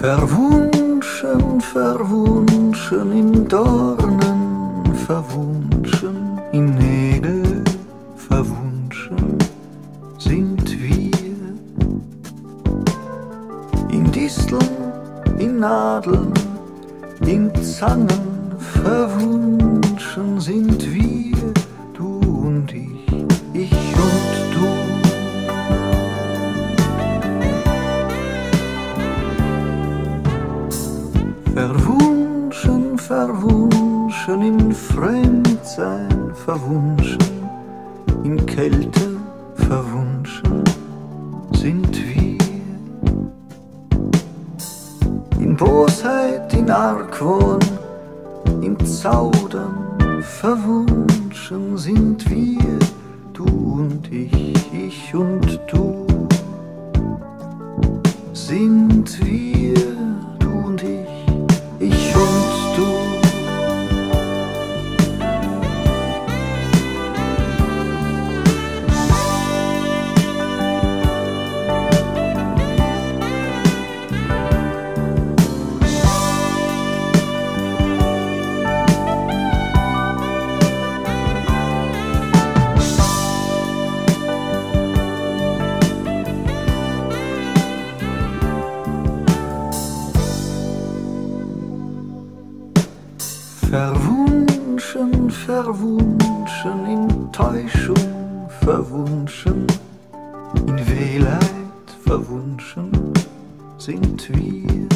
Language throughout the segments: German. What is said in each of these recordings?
Verwunschen, verwunschen in Dornen, verwunschen in Nägel, verwunschen sind wir. In Disteln, in Nadeln, in Zangen, Verwunschen, verwunschen in Fremdsein, verwunschen in Kälte, verwunschen sind wir. In Bosheit, in Argwohn, in Zaudern, verwunschen sind wir, du und ich, ich und du. Verwunschen, verwunschen, in Täuschung verwunschen, in Wehleid verwunschen sind wir.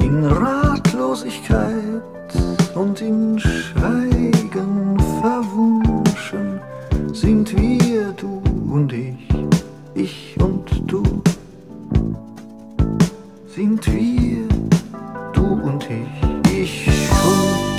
In Ratlosigkeit und in Schweigen verwunschen sind wir, du und ich, ich und du, sind wir du und ich. Ich und